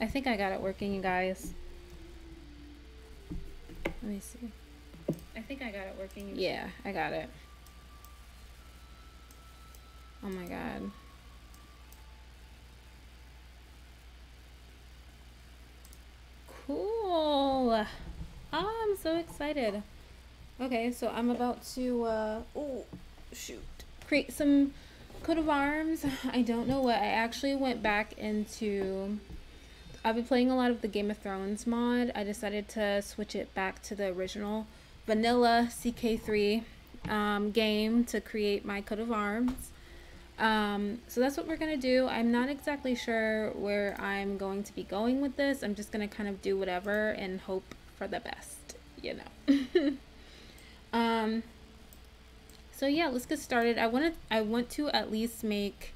I think I got it working, you guys. Let me see. I think I got it working. Yeah, I got it. Oh my god. Cool. Oh, I'm so excited. Okay, so I'm about to, uh, oh, shoot. Create some coat of arms. I don't know what. I actually went back into, I've been playing a lot of the Game of Thrones mod. I decided to switch it back to the original vanilla CK3 um, game to create my coat of arms. Um, so that's what we're going to do. I'm not exactly sure where I'm going to be going with this. I'm just going to kind of do whatever and hope for the best, you know. um, so yeah, let's get started. I want to, I want to at least make,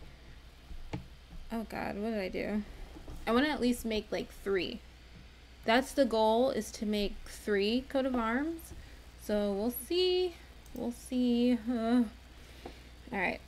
oh God, what did I do? I want to at least make like three. That's the goal is to make three coat of arms. So we'll see. We'll see. Uh, all right.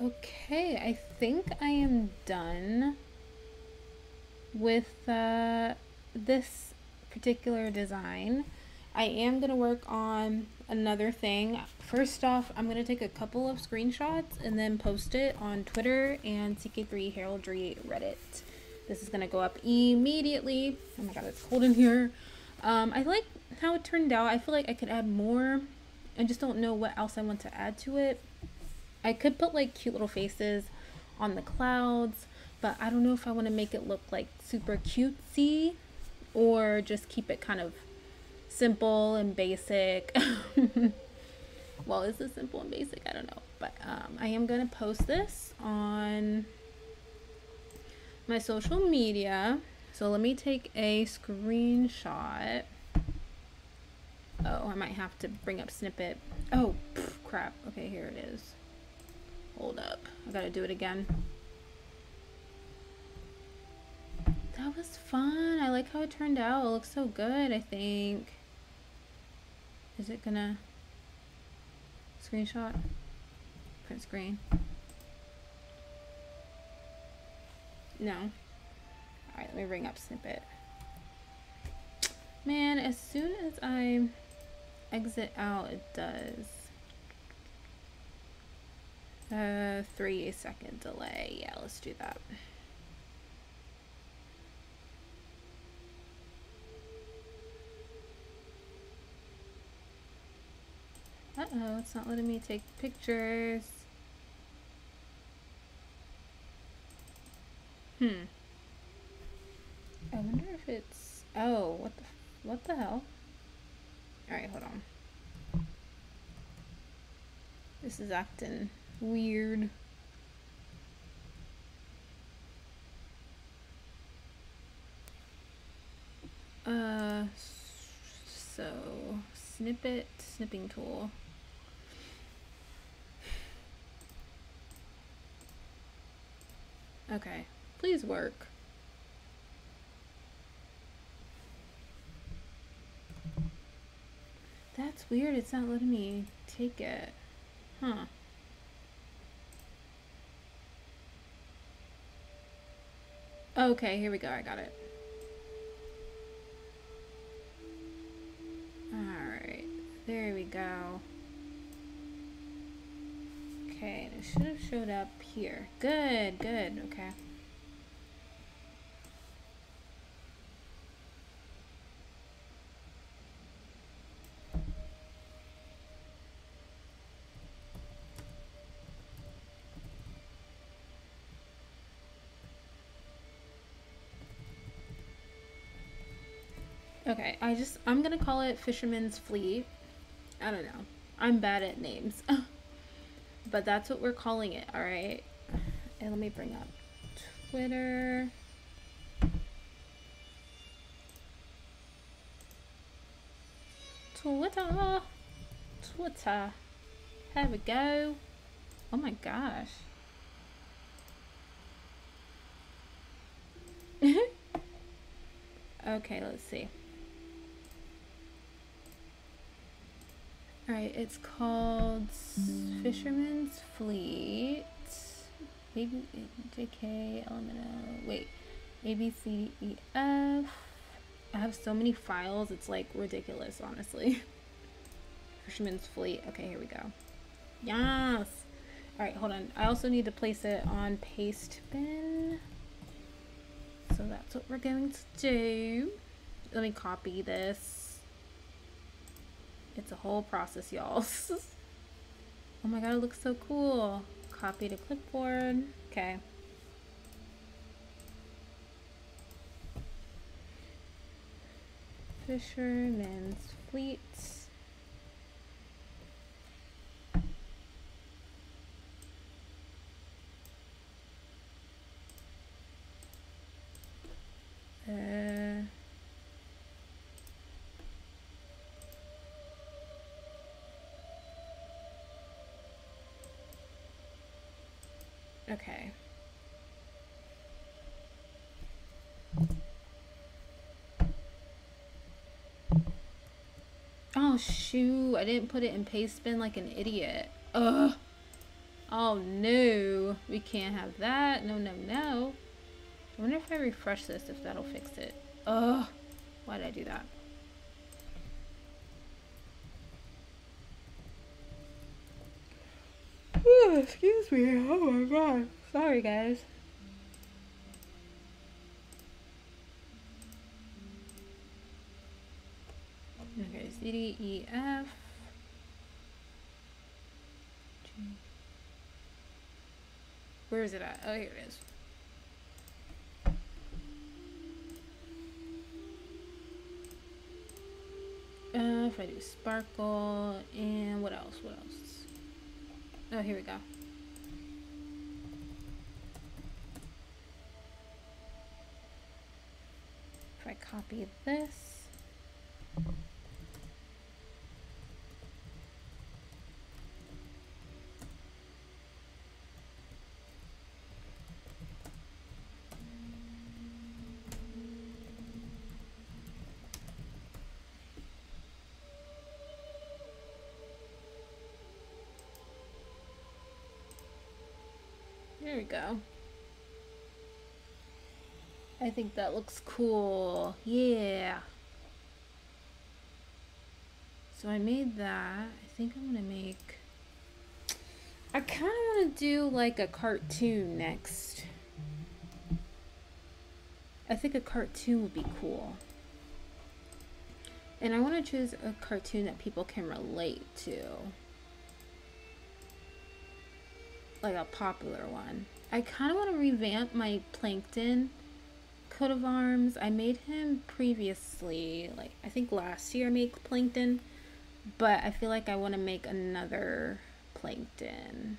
Okay, I think I am done with uh, this particular design. I am going to work on another thing. First off, I'm going to take a couple of screenshots and then post it on Twitter and CK3 Heraldry Reddit. This is going to go up immediately. Oh my god, it's cold in here. Um, I like how it turned out. I feel like I could add more. I just don't know what else I want to add to it. I could put like cute little faces on the clouds, but I don't know if I want to make it look like super cutesy or just keep it kind of simple and basic. well, is this simple and basic? I don't know. But um, I am going to post this on my social media. So let me take a screenshot. Oh, I might have to bring up snippet. Oh, pff, crap. Okay, here it is. Hold up. I gotta do it again. That was fun. I like how it turned out. It looks so good, I think. Is it gonna screenshot? Print screen. No. Alright, let me bring up snippet. Man, as soon as I exit out, it does. Uh, three second delay. Yeah, let's do that. Uh-oh, it's not letting me take pictures. Hmm. I wonder if it's... Oh, what the... What the hell? Alright, hold on. This is acting weird. Uh, so snippet snipping tool. Okay, please work. That's weird, it's not letting me take it. Huh. Okay, here we go. I got it. Alright, there we go. Okay, it should have showed up here. Good, good, okay. Okay, I just, I'm gonna call it Fisherman's Fleet. I don't know. I'm bad at names. but that's what we're calling it, alright? And let me bring up Twitter. Twitter. Twitter. There we go. Oh my gosh. okay, let's see. Alright, it's called Fisherman's Fleet. Maybe JK, Elemento. Wait. A, B, C, E, F. I have so many files, it's like ridiculous, honestly. Fisherman's Fleet. Okay, here we go. Yes! Alright, hold on. I also need to place it on paste bin. So that's what we're going to do. Let me copy this. It's a whole process, y'all. oh my god, it looks so cool. Copy to clipboard. Okay. Fisherman's Fleet. Uh... Okay. Oh shoot, I didn't put it in Pastebin like an idiot. Ugh. Oh no, we can't have that. No, no, no. I wonder if I refresh this, if that'll fix it. Ugh, why did I do that? Excuse me. Oh my god. Sorry, guys. Okay, C, D, E, F. G. Where is it at? Oh, here it is. Uh, if I do sparkle and what else? What else? Oh, here we go. If I copy this. Go. I think that looks cool. Yeah. So I made that. I think I'm gonna make. I kind of want to do like a cartoon next. I think a cartoon would be cool. And I want to choose a cartoon that people can relate to. Like a popular one. I kind of want to revamp my Plankton coat of arms. I made him previously, like I think last year I made Plankton, but I feel like I want to make another Plankton.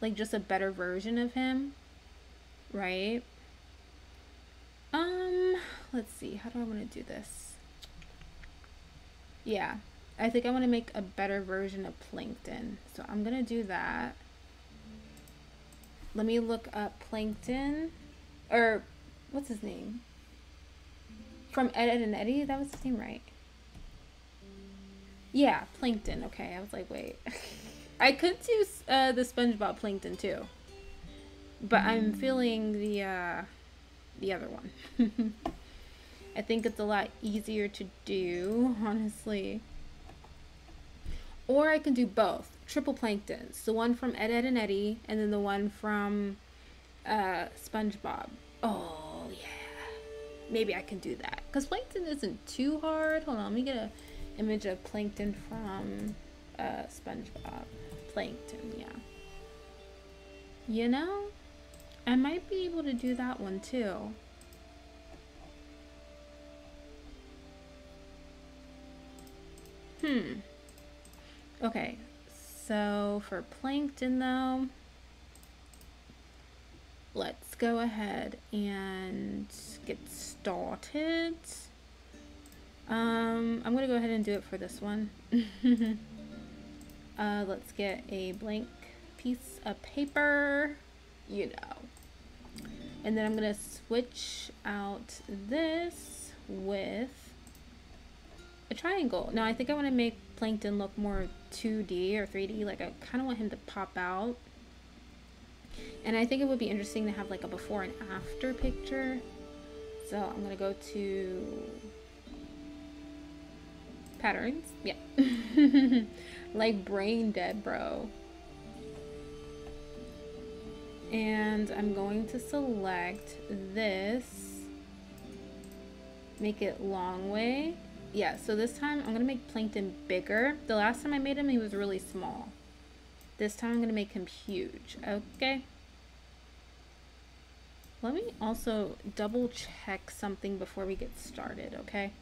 Like just a better version of him, right? Um, let's see. How do I want to do this? Yeah, I think I want to make a better version of Plankton. So I'm going to do that. Let me look up Plankton. Or, what's his name? From Ed, Ed and Eddy? That was his name, right? Yeah, Plankton. Okay, I was like, wait. I could do uh, the SpongeBob Plankton too. But I'm feeling the, uh, the other one. I think it's a lot easier to do, honestly. Or I can do both. Triple Planktons. The one from Ed, Ed, and Eddy, and then the one from uh, SpongeBob. Oh, yeah. Maybe I can do that. Because Plankton isn't too hard. Hold on, let me get an image of Plankton from uh, SpongeBob. Plankton, yeah. You know, I might be able to do that one too. Hmm. Okay, so for plankton though, let's go ahead and get started. Um, I'm gonna go ahead and do it for this one. uh, let's get a blank piece of paper, you know. And then I'm gonna switch out this with a triangle. Now I think I want to make Plankton look more 2D or 3D. Like I kind of want him to pop out. And I think it would be interesting to have like a before and after picture. So I'm going to go to patterns. Yeah. like brain dead, bro. And I'm going to select this. Make it long way yeah, so this time I'm going to make Plankton bigger. The last time I made him, he was really small. This time I'm going to make him huge, okay? Let me also double check something before we get started, okay?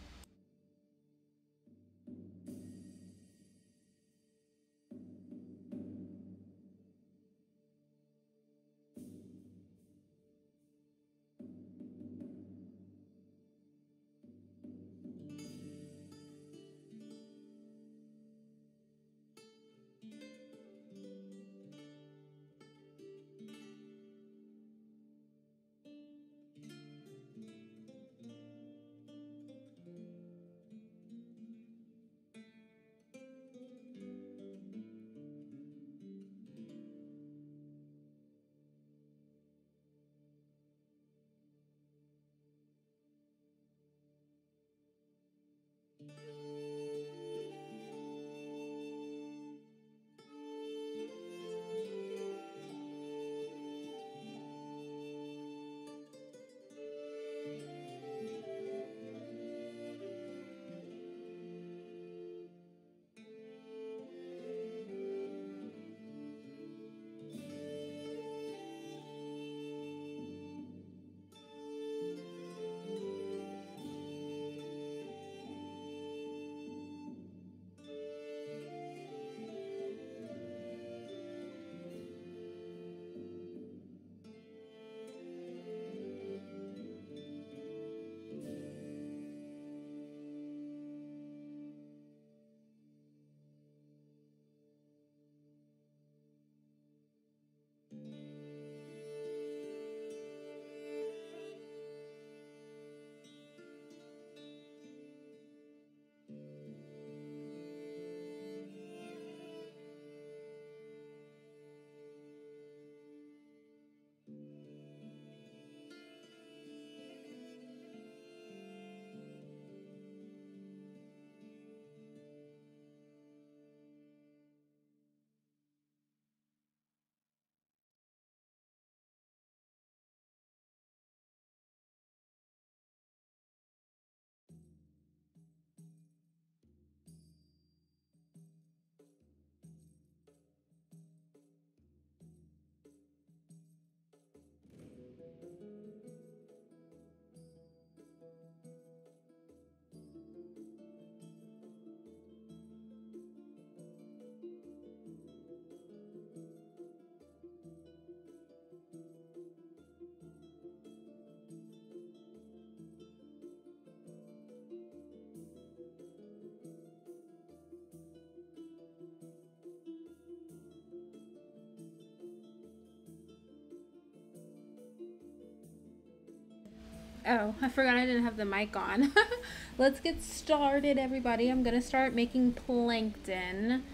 Oh, I forgot I didn't have the mic on. Let's get started, everybody. I'm gonna start making plankton.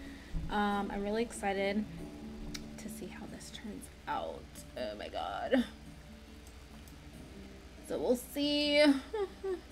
Um, I'm really excited to see how this turns out. Oh my god. So we'll see.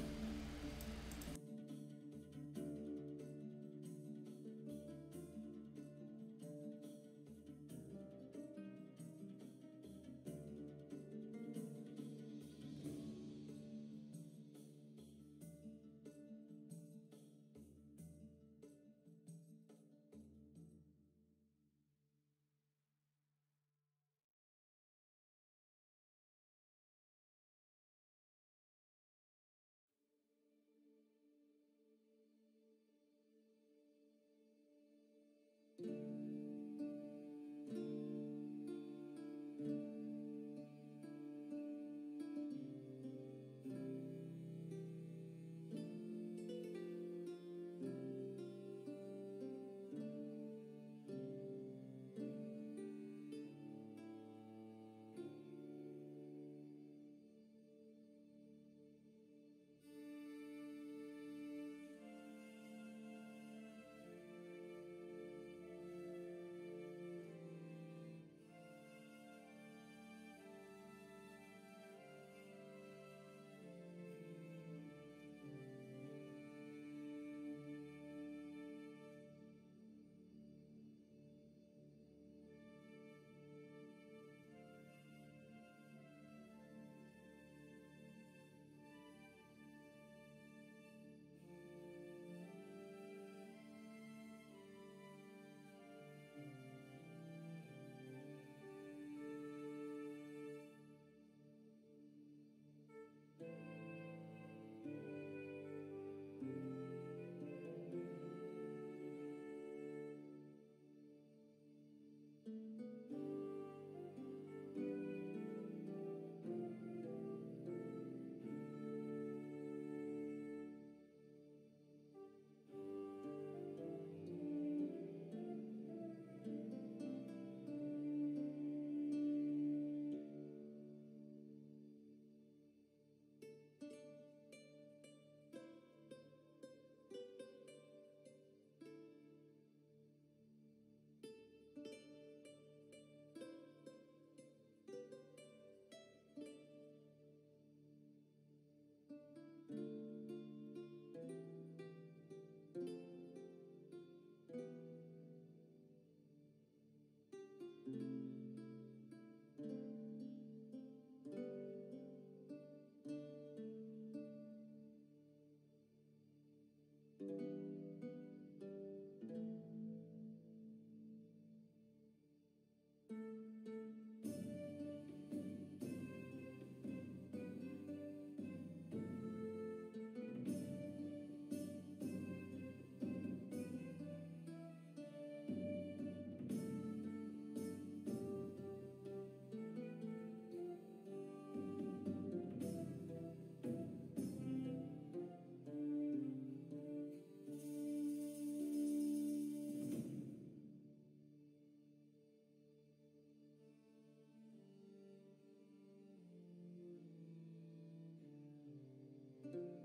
you.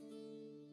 Música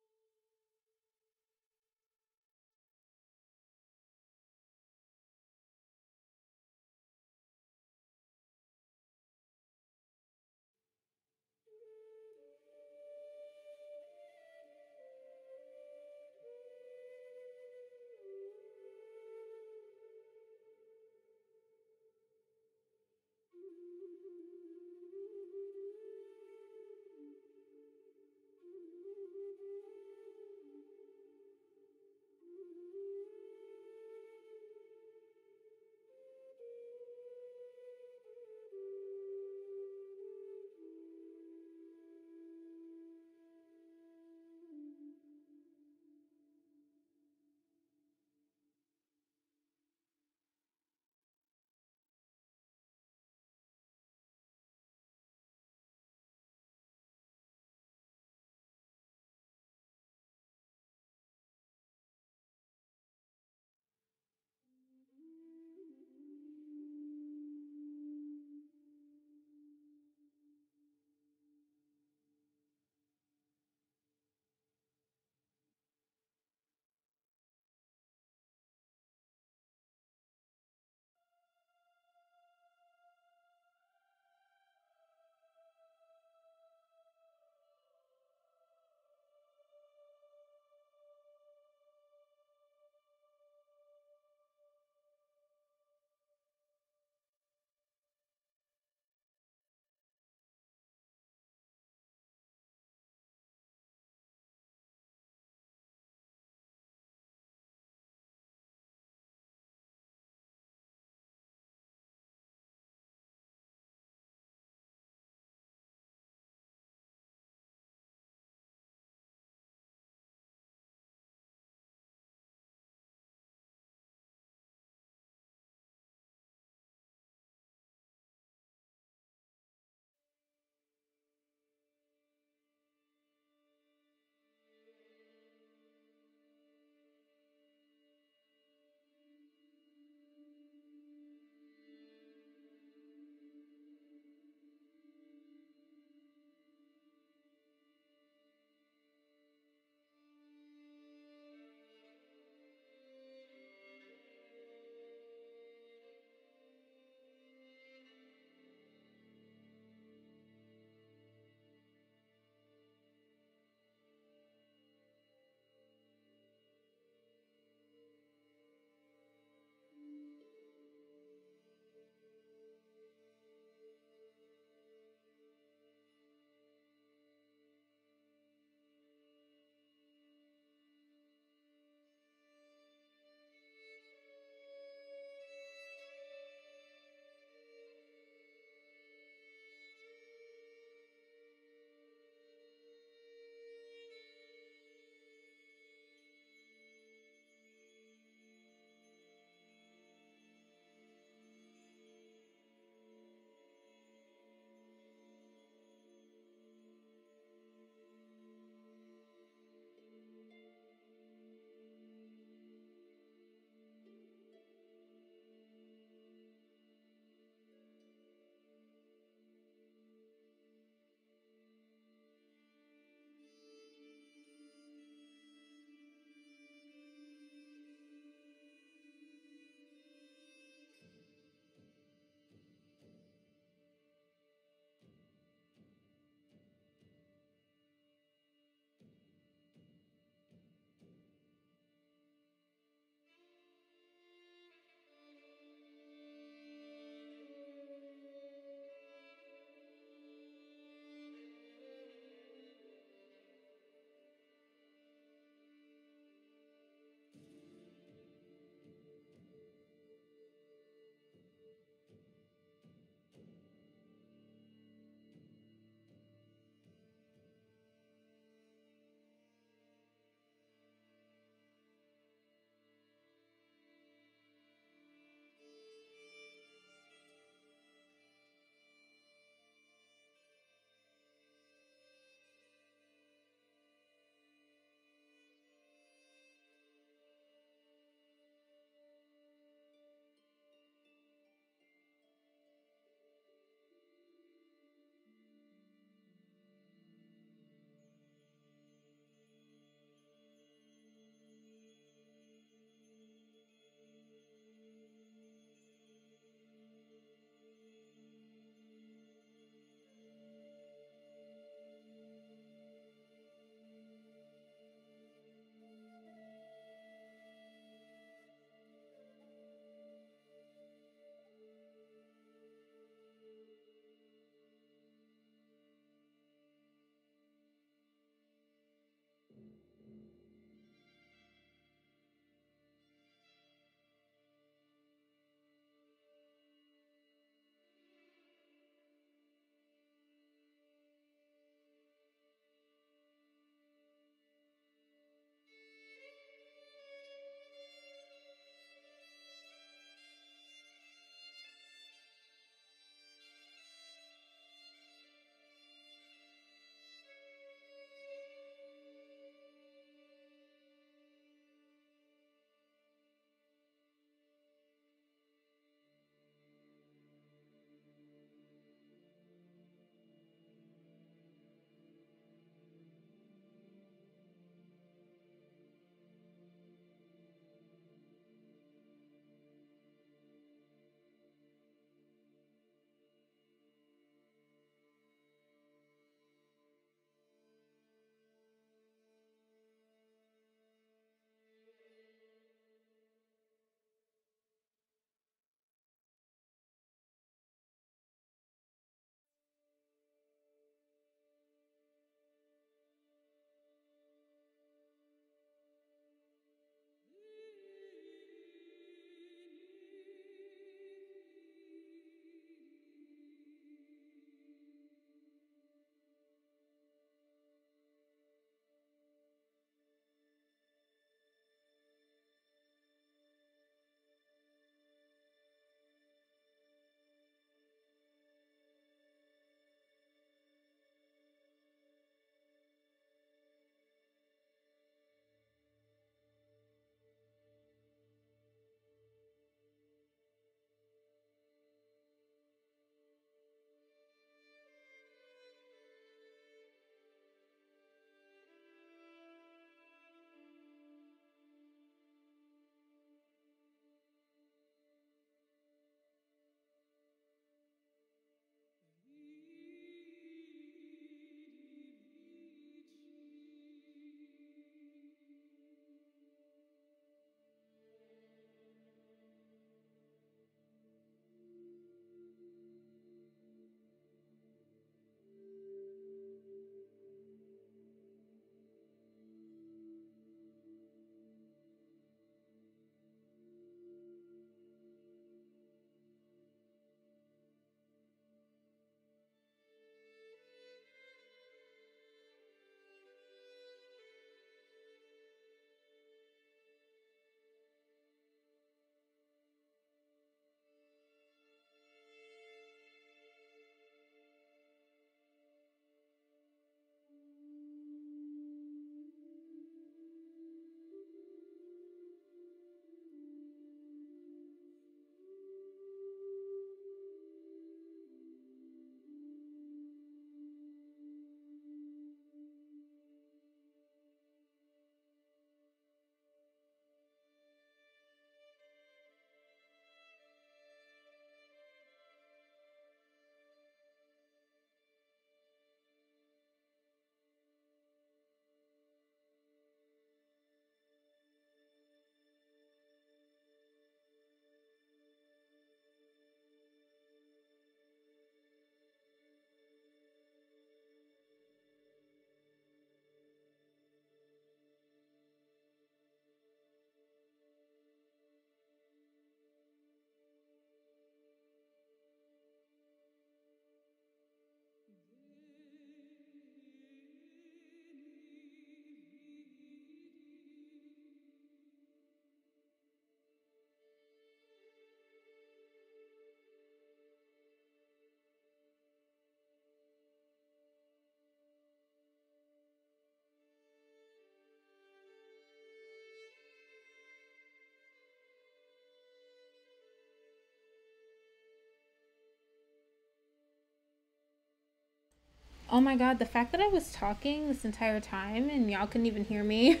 Oh my god, the fact that I was talking this entire time and y'all couldn't even hear me.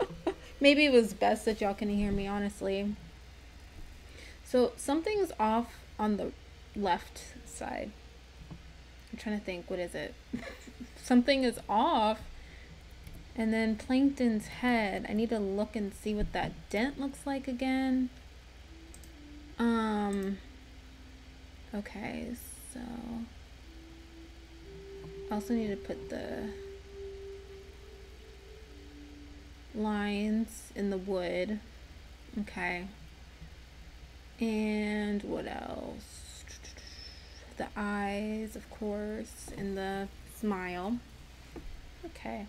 Maybe it was best that y'all couldn't hear me, honestly. So something's off on the left side. I'm trying to think, what is it? Something is off. And then Plankton's head. I need to look and see what that dent looks like again. Um, okay, so also need to put the lines in the wood. Okay. And what else? The eyes, of course, and the smile. Okay.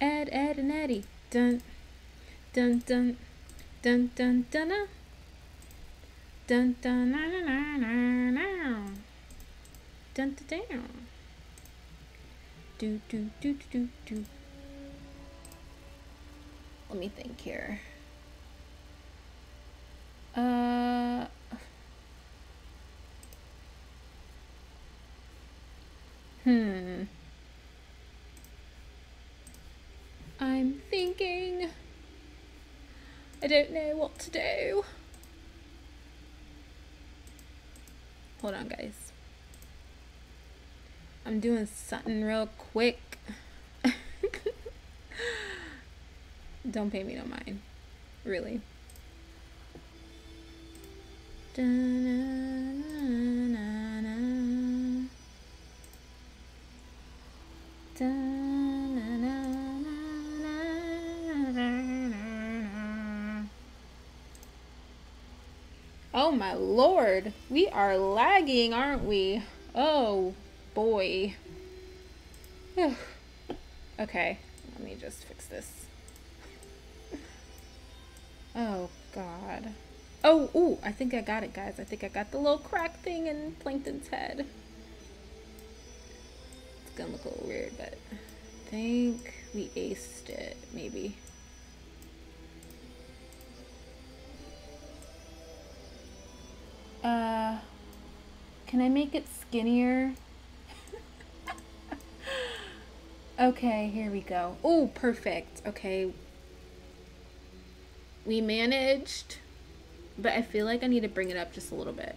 Ed, Edd, and Eddy. Dun, dun, dun, dun, dun, dun, dun. Dun, dun, na, na, na, na, na. Dun, dun, down. Do, do, do, do, do, do. Let me think here. Uh. Hmm. I'm thinking. I don't know what to do. Hold on, guys. I'm doing something real quick. don't pay me no mind. Really. Oh my lord, we are lagging, aren't we? Oh boy. okay, let me just fix this. Oh god. Oh, ooh, I think I got it, guys. I think I got the little crack thing in Plankton's head. It's gonna look a little weird, but I think we aced it, maybe. Uh, can I make it skinnier? Okay, here we go. Oh, perfect. Okay. We managed but I feel like I need to bring it up just a little bit.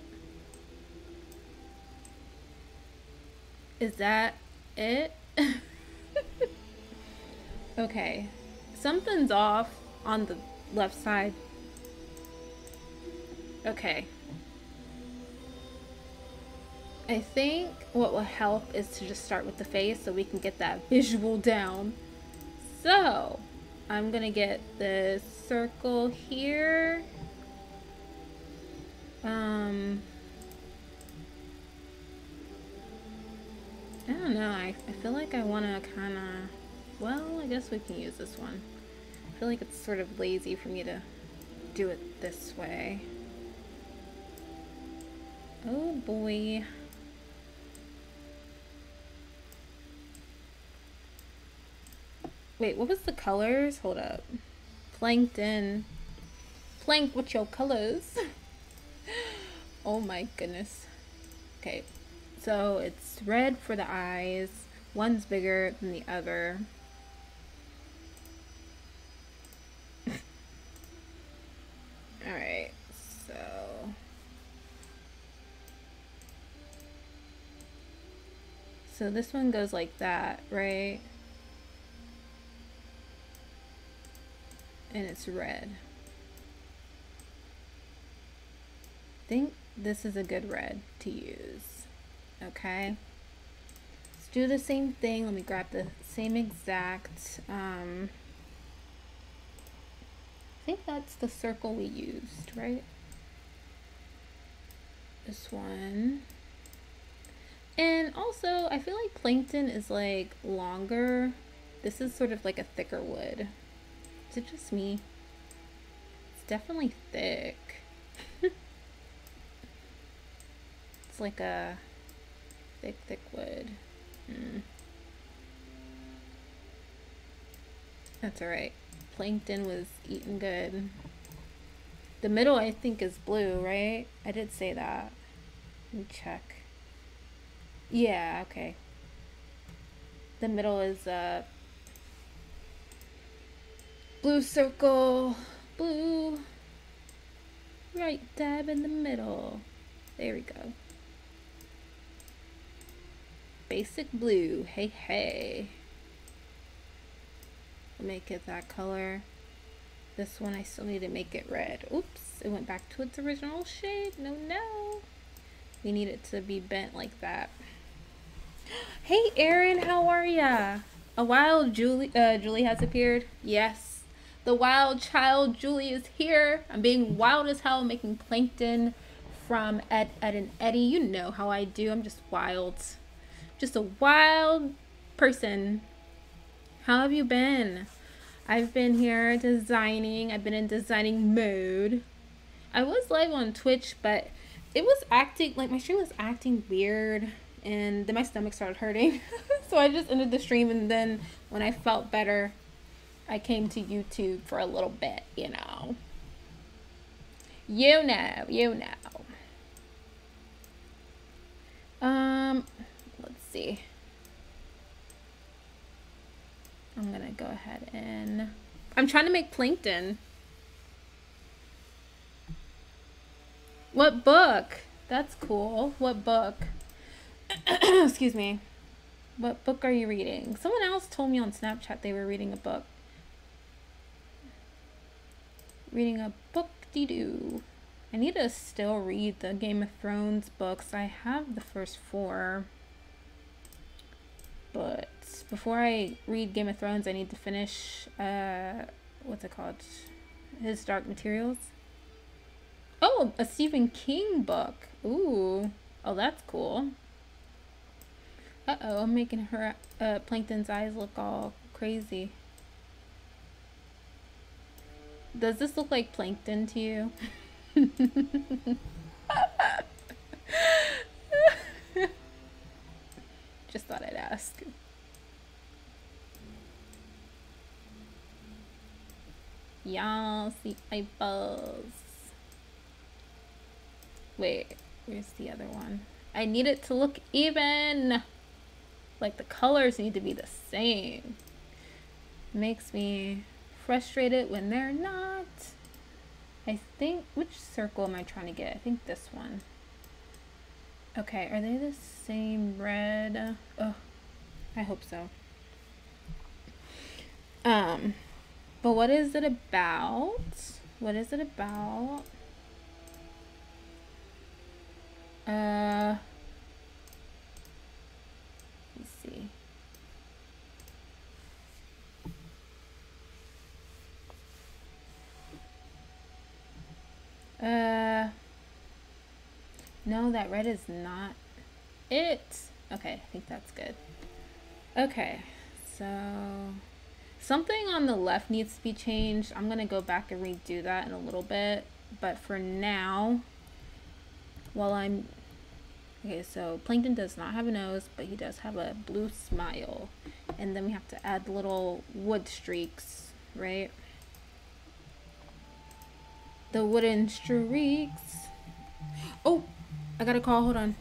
Is that it? okay. Something's off on the left side. Okay. I think what will help is to just start with the face so we can get that visual down. So, I'm gonna get the circle here um, I don't know. I, I feel like I want to kind of, well, I guess we can use this one. I feel like it's sort of lazy for me to do it this way. Oh boy. Wait, what was the colors? Hold up. Plankton. Plank, what's your colors? oh my goodness. Okay, so it's red for the eyes. One's bigger than the other. Alright, so... So this one goes like that, right? And it's red. I think this is a good red to use. Okay. Let's do the same thing. Let me grab the same exact, um, I think that's the circle we used, right? This one. And also, I feel like plankton is like longer. This is sort of like a thicker wood. Is it just me? It's definitely thick. It's like a thick, thick wood. Mm. That's alright. Plankton was eating good. The middle, I think, is blue, right? I did say that. Let me check. Yeah, okay. the middle is uh, blue circle, blue, right dab in the middle. There we go. Basic blue, hey hey. Make it that color. This one I still need to make it red. Oops, it went back to its original shade. No, no. We need it to be bent like that. Hey, Aaron, how are ya? A while, Julie, uh, Julie has appeared. Yes, the wild child Julie is here. I'm being wild as hell, making plankton from Ed, Edd and Eddy. You know how I do. I'm just wild, just a wild person. How have you been? I've been here designing. I've been in designing mode. I was live on Twitch, but it was acting like my stream was acting weird and then my stomach started hurting. so I just ended the stream and then when I felt better, I came to YouTube for a little bit, you know. You know, you know. Um, let's see. I'm gonna go ahead and I'm trying to make plankton. What book? That's cool. What book? Excuse me. What book are you reading? Someone else told me on Snapchat they were reading a book. Reading a book de doo. I need to still read the Game of Thrones books. I have the first four. But before I read Game of Thrones, I need to finish, uh, what's it called? His Dark Materials. Oh, a Stephen King book. Ooh. Oh, that's cool. Uh-oh, I'm making her, uh, Plankton's eyes look all crazy. Does this look like Plankton to you? Just thought I'd ask. Y'all see eyeballs. Wait, where's the other one? I need it to look even. Like the colors need to be the same. Makes me frustrated when they're not. I think, which circle am I trying to get? I think this one. Okay, are they the same red? Oh, I hope so. Um, but what is it about? What is it about? Uh, let's see. Uh, no, that red is not it. Okay, I think that's good. Okay, so something on the left needs to be changed. I'm gonna go back and redo that in a little bit. But for now, while I'm okay so plankton does not have a nose but he does have a blue smile and then we have to add little wood streaks right the wooden streaks. Oh i got a call hold on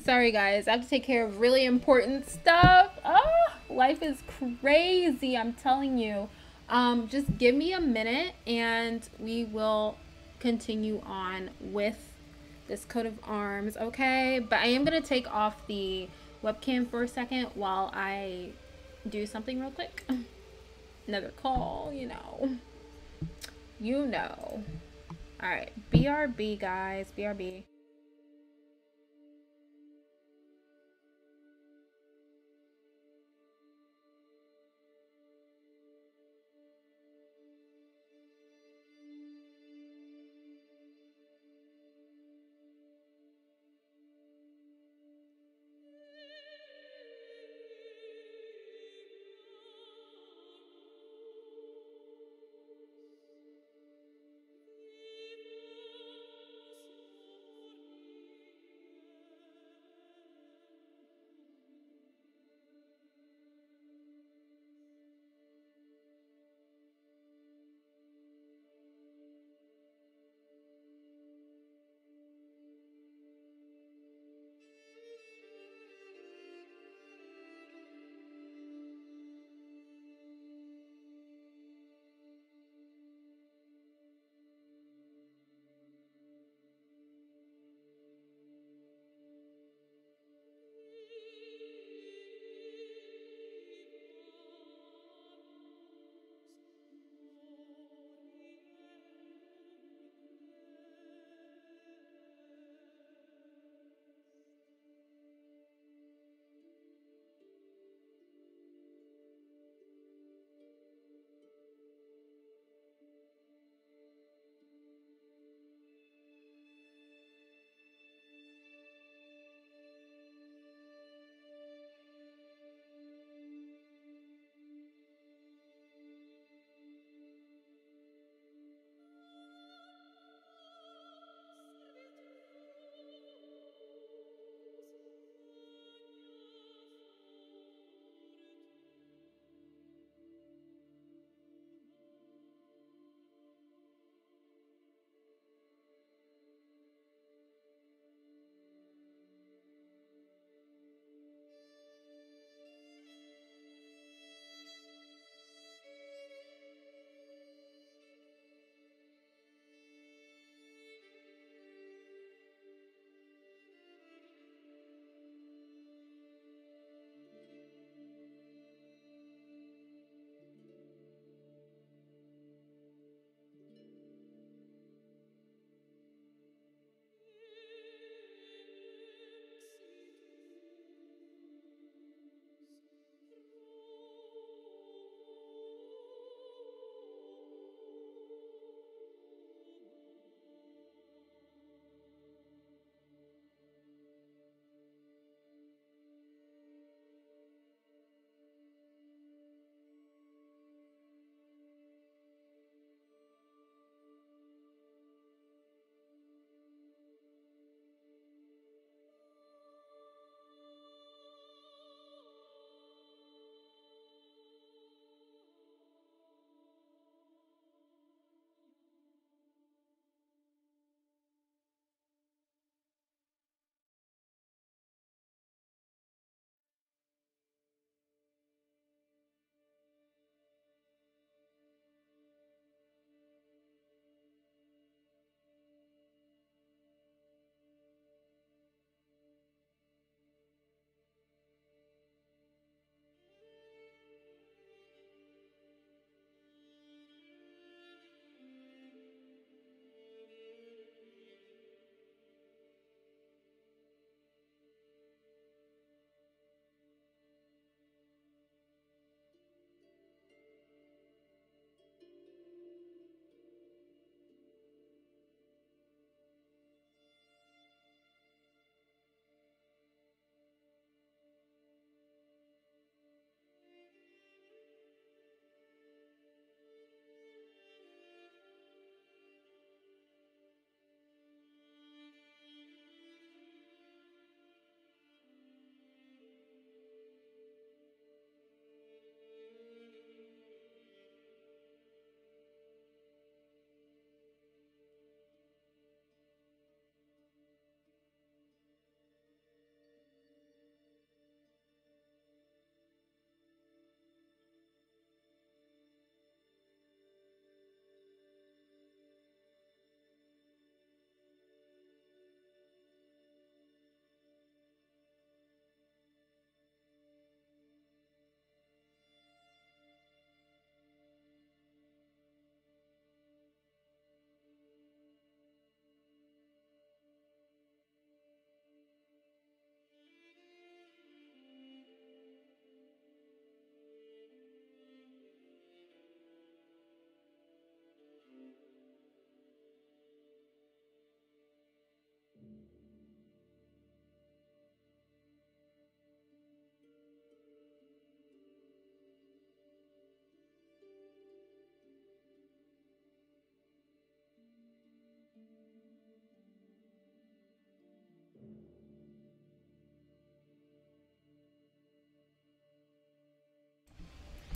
Sorry, guys. I have to take care of really important stuff. Oh, life is crazy. I'm telling you. Um, just give me a minute and we will continue on with this coat of arms, okay? But I am going to take off the webcam for a second while I do something real quick. Another call, you know. You know. All right, BRB, guys. BRB.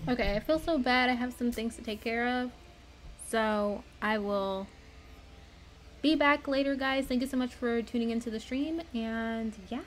Okay, I feel so bad. I have some things to take care of. So I will be back later, guys. Thank you so much for tuning into the stream. And yeah,